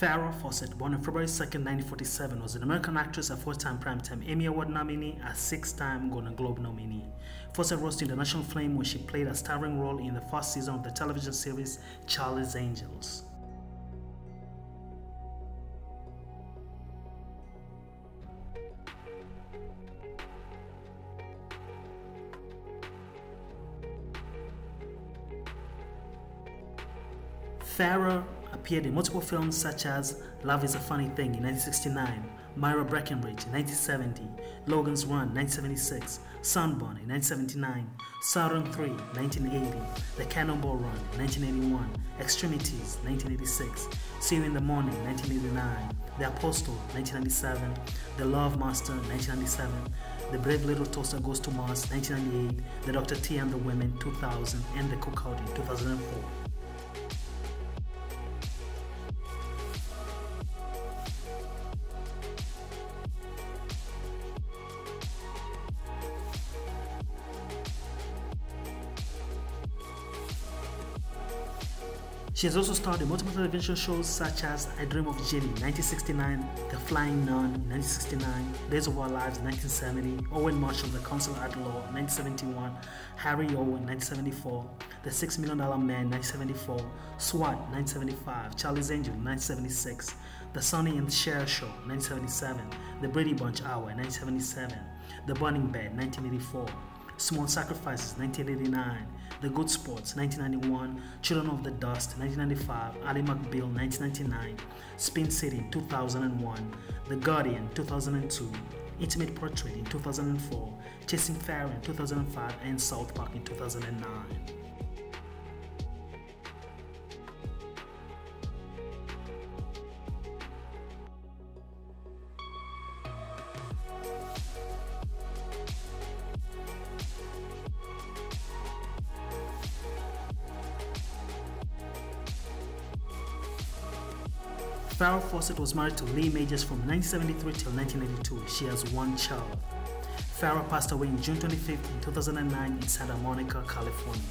Farrah Fawcett, born on February 2, 1947, was an American actress, a four-time Primetime Emmy Award nominee, a six-time Golden Globe nominee. Fawcett rose to international fame when she played a starring role in the first season of the television series Charlie's Angels. Farrah appeared in multiple films such as Love is a Funny Thing in 1969, Myra Breckinridge in 1970, Logan's Run 1976, Sunburn in 1979, Saturn 3 1980, The Cannonball Run 1981, Extremities 1986, See You in the Morning 1989, The Apostle 1997, The Love Master 1997, The Brave Little Toaster Goes to Mars 1998, The Dr. T and the Women 2000, and The Cookout in 2004. She has also starred in multiple television shows such as I Dream of Jeannie 1969, The Flying Nun 1969, Days of Our Lives 1970, Owen Marshall, The Counselor at Law 1971, Harry Owen 1974, The Six Million Dollar Man 1974, SWAT 1975, Charlie's Angel 1976, The Sonny and Cher Show 1977, The Brady Bunch Hour 1977, The Burning Bed 1984, Small Sacrifices 1989, The Good Sports 1991, Children of the Dust 1995, Ally McBeal 1999, Spin City 2001, The Guardian 2002, Intimate Portrait in 2004, Chasing Farrah in 2005, and South Park in 2009. Farrah Fawcett was married to Lee Majors from 1973 till 1982. She has one child. Farrah passed away on June 25, 2009 in Santa Monica, California.